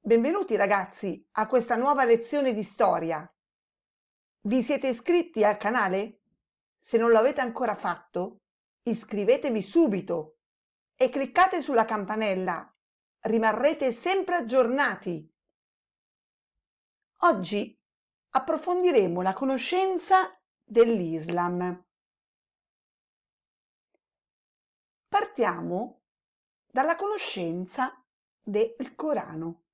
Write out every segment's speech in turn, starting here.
Benvenuti ragazzi a questa nuova lezione di storia. Vi siete iscritti al canale? Se non l'avete ancora fatto, iscrivetevi subito e cliccate sulla campanella. Rimarrete sempre aggiornati. Oggi approfondiremo la conoscenza dell'Islam. Partiamo dalla conoscenza del Corano.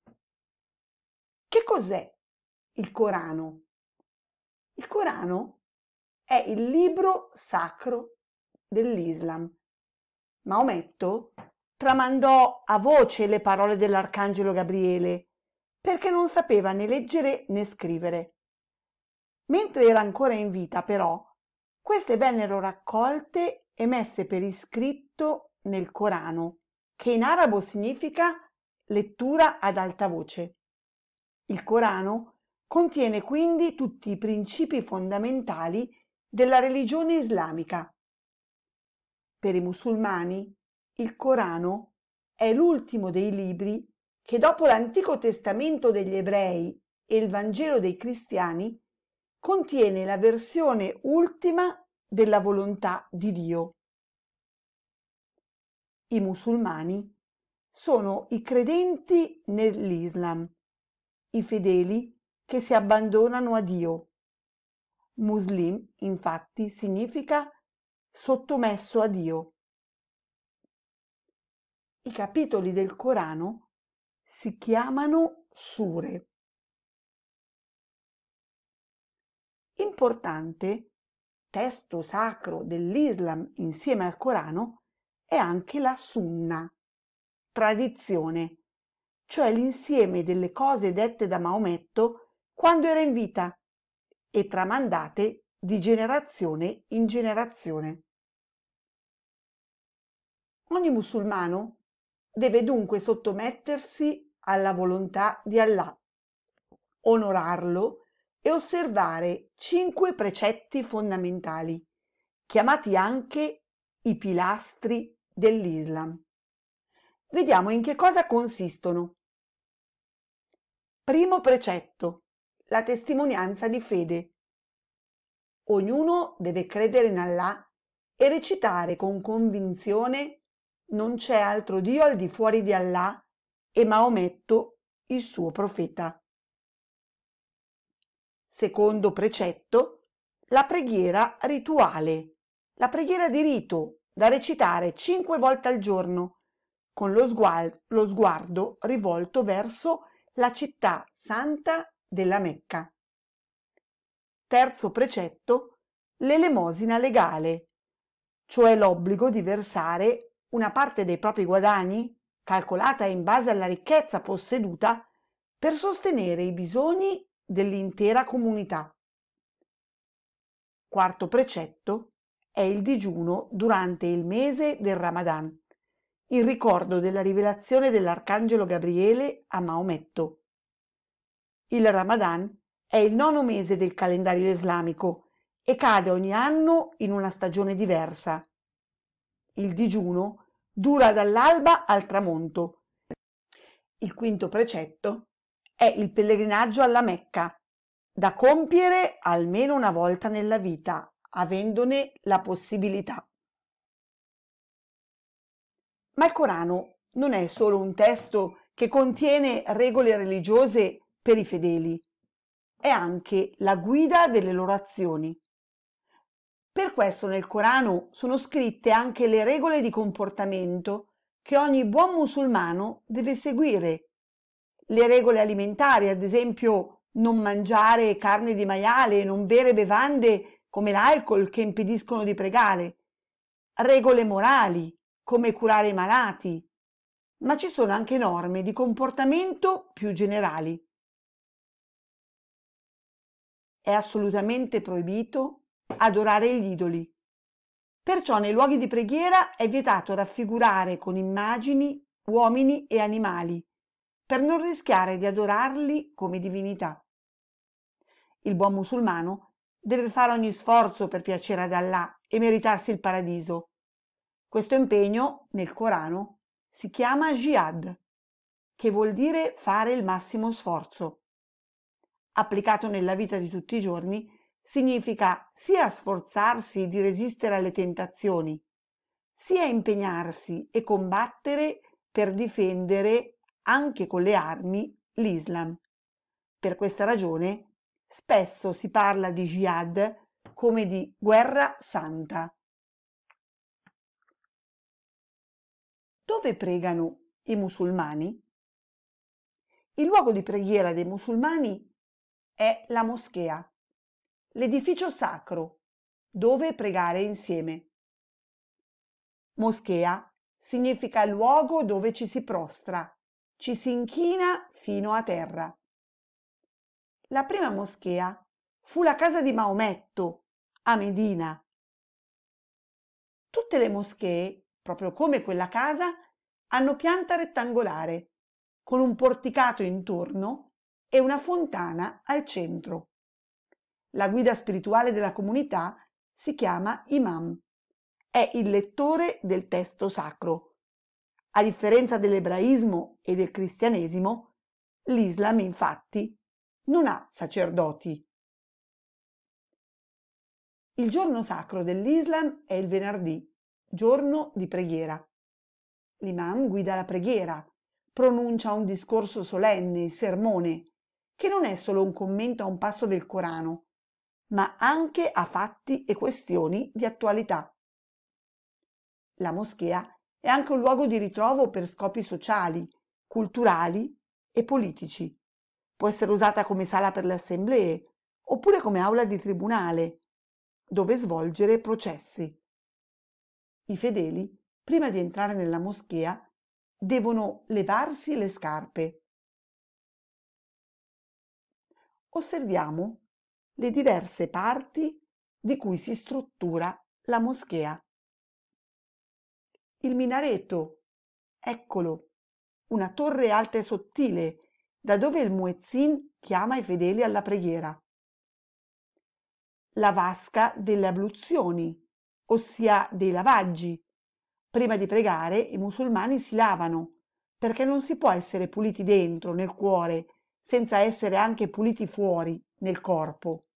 Che cos'è il Corano? Il Corano è il libro sacro dell'Islam. Maometto tramandò a voce le parole dell'arcangelo Gabriele perché non sapeva né leggere né scrivere. Mentre era ancora in vita, però, queste vennero raccolte e messe per iscritto nel Corano, che in arabo significa lettura ad alta voce. Il Corano contiene quindi tutti i principi fondamentali della religione islamica. Per i musulmani il Corano è l'ultimo dei libri che dopo l'Antico Testamento degli ebrei e il Vangelo dei cristiani contiene la versione ultima della volontà di Dio. I musulmani sono i credenti nell'Islam i fedeli che si abbandonano a Dio. Muslim, infatti, significa sottomesso a Dio. I capitoli del Corano si chiamano sure. Importante, testo sacro dell'Islam insieme al Corano, è anche la Sunna, tradizione cioè l'insieme delle cose dette da Maometto quando era in vita e tramandate di generazione in generazione. Ogni musulmano deve dunque sottomettersi alla volontà di Allah, onorarlo e osservare cinque precetti fondamentali, chiamati anche i pilastri dell'Islam. Vediamo in che cosa consistono. Primo precetto. La testimonianza di fede. Ognuno deve credere in Allah e recitare con convinzione non c'è altro Dio al di fuori di Allah e Maometto il suo profeta. Secondo precetto, la preghiera rituale, la preghiera di rito da recitare cinque volte al giorno con lo, sguardo, lo sguardo rivolto verso la città santa della Mecca. Terzo precetto, l'elemosina legale, cioè l'obbligo di versare una parte dei propri guadagni, calcolata in base alla ricchezza posseduta, per sostenere i bisogni dell'intera comunità. Quarto precetto è il digiuno durante il mese del Ramadan il ricordo della rivelazione dell'Arcangelo Gabriele a Maometto. Il Ramadan è il nono mese del calendario islamico e cade ogni anno in una stagione diversa. Il digiuno dura dall'alba al tramonto. Il quinto precetto è il pellegrinaggio alla Mecca, da compiere almeno una volta nella vita, avendone la possibilità. Ma il Corano non è solo un testo che contiene regole religiose per i fedeli, è anche la guida delle loro azioni. Per questo nel Corano sono scritte anche le regole di comportamento che ogni buon musulmano deve seguire. Le regole alimentari, ad esempio non mangiare carne di maiale, non bere bevande come l'alcol che impediscono di pregare. Regole morali, come curare i malati, ma ci sono anche norme di comportamento più generali. È assolutamente proibito adorare gli idoli. Perciò nei luoghi di preghiera è vietato raffigurare con immagini uomini e animali, per non rischiare di adorarli come divinità. Il buon musulmano deve fare ogni sforzo per piacere ad Allah e meritarsi il paradiso, questo impegno nel Corano si chiama jihad. che vuol dire fare il massimo sforzo. Applicato nella vita di tutti i giorni, significa sia sforzarsi di resistere alle tentazioni, sia impegnarsi e combattere per difendere, anche con le armi, l'Islam. Per questa ragione spesso si parla di jihad come di guerra santa. Dove pregano i musulmani? Il luogo di preghiera dei musulmani è la moschea, l'edificio sacro dove pregare insieme. Moschea significa luogo dove ci si prostra, ci si inchina fino a terra. La prima moschea fu la casa di Maometto a Medina. Tutte le moschee, proprio come quella casa, hanno pianta rettangolare, con un porticato intorno e una fontana al centro. La guida spirituale della comunità si chiama imam. È il lettore del testo sacro. A differenza dell'ebraismo e del cristianesimo, l'Islam infatti non ha sacerdoti. Il giorno sacro dell'Islam è il venerdì, giorno di preghiera. L'imam guida la preghiera, pronuncia un discorso solenne, il sermone, che non è solo un commento a un passo del Corano, ma anche a fatti e questioni di attualità. La moschea è anche un luogo di ritrovo per scopi sociali, culturali e politici. Può essere usata come sala per le assemblee oppure come aula di tribunale, dove svolgere processi. I fedeli, prima di entrare nella moschea, devono levarsi le scarpe. Osserviamo le diverse parti di cui si struttura la moschea. Il minareto, eccolo, una torre alta e sottile, da dove il muezzin chiama i fedeli alla preghiera la vasca delle abluzioni, ossia dei lavaggi. Prima di pregare i musulmani si lavano, perché non si può essere puliti dentro, nel cuore, senza essere anche puliti fuori, nel corpo.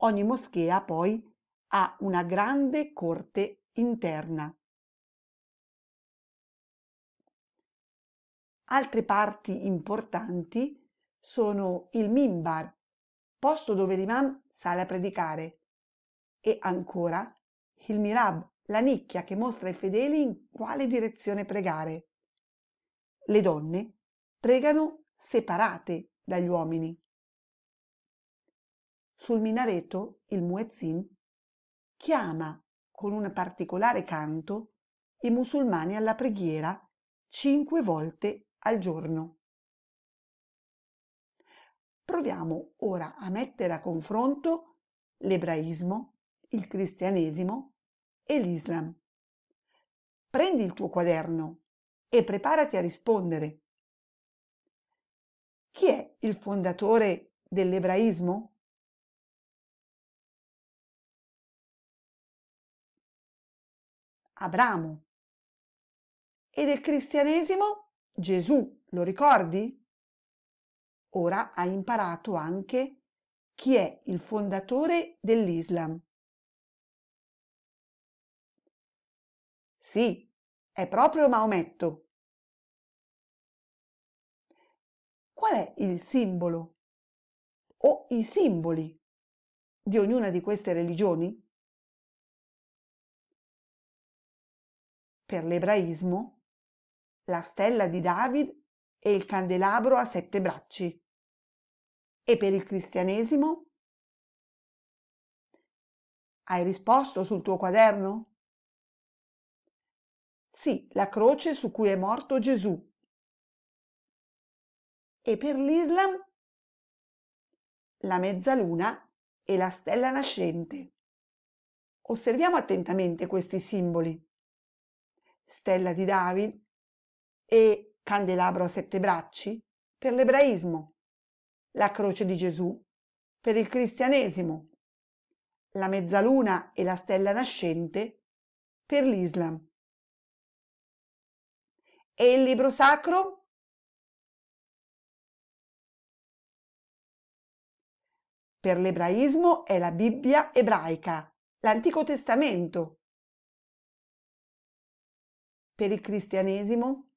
Ogni moschea poi ha una grande corte interna. Altre parti importanti sono il mimbar, posto dove l'imam sale a predicare. E ancora il mirab, la nicchia che mostra ai fedeli in quale direzione pregare. Le donne pregano separate dagli uomini. Sul minareto il muezzin chiama con un particolare canto i musulmani alla preghiera cinque volte al giorno. Proviamo ora a mettere a confronto l'ebraismo, il cristianesimo e l'Islam. Prendi il tuo quaderno e preparati a rispondere. Chi è il fondatore dell'ebraismo? Abramo. E del cristianesimo? Gesù, lo ricordi? Ora hai imparato anche chi è il fondatore dell'Islam. Sì, è proprio Maometto. Qual è il simbolo o i simboli di ognuna di queste religioni? Per l'ebraismo, la stella di David e il candelabro a sette bracci. E per il cristianesimo? Hai risposto sul tuo quaderno? Sì, la croce su cui è morto Gesù. E per l'Islam? La mezzaluna e la stella nascente. Osserviamo attentamente questi simboli. Stella di David e candelabro a sette bracci per l'ebraismo la croce di Gesù, per il cristianesimo, la mezzaluna e la stella nascente per l'Islam. E il libro sacro? Per l'ebraismo è la Bibbia ebraica, l'Antico Testamento. Per il cristianesimo?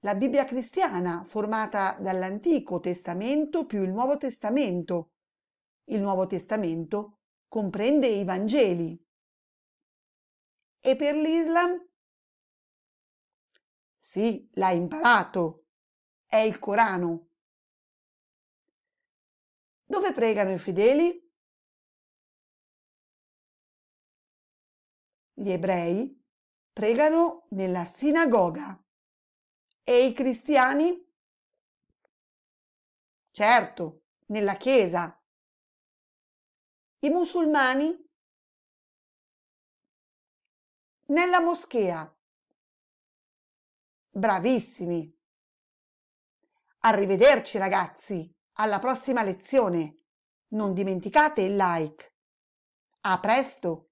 La Bibbia cristiana, formata dall'Antico Testamento più il Nuovo Testamento. Il Nuovo Testamento comprende i Vangeli. E per l'Islam? Sì, l'hai imparato. È il Corano. Dove pregano i fedeli? Gli ebrei pregano nella sinagoga. E i cristiani? Certo, nella chiesa. I musulmani? Nella moschea. Bravissimi! Arrivederci ragazzi, alla prossima lezione. Non dimenticate il like. A presto!